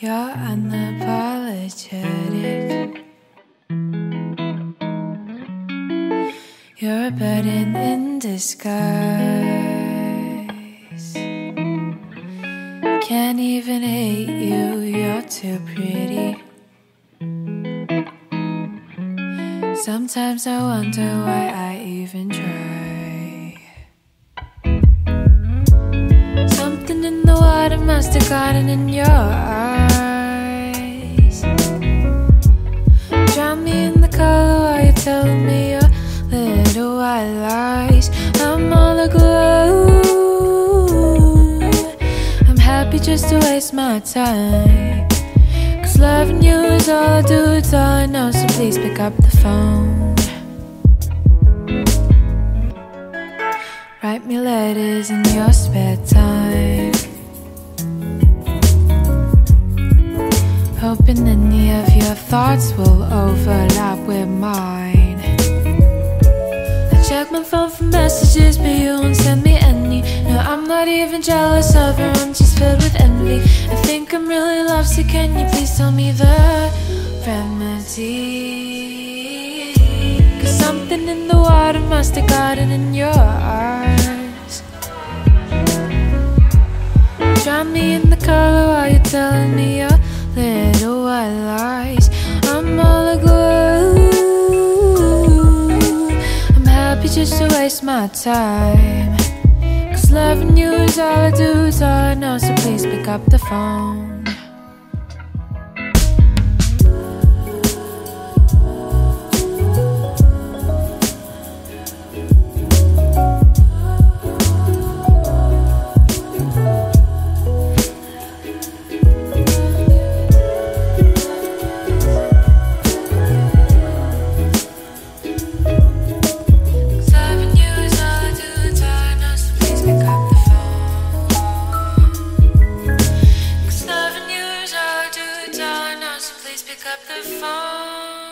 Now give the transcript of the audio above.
You're unapologetic. You're a burden in disguise. Can't even hate you, you're too pretty. Sometimes I wonder why I even try. Something in the water must have gotten in your eyes. Drown me in the color while you're telling me your little white lies. I'm all aglow. I'm happy just to waste my time. Cause loving you is all I do, it's all I know. So please pick up the phone. Write me letters in your spare time. Hoping any of your thoughts will overlap with mine. I check my phone for messages, but you won't send me any. No, I'm not even jealous of her, I'm just filled with envy. I think I'm really lovesick, can you please tell me the remedy? Cause something in the water must have gotten in your eyes. Drown me in the color while you're telling me my time. Cause loving you is all I do, all I know. So please pick up the phone. Pick up the phone.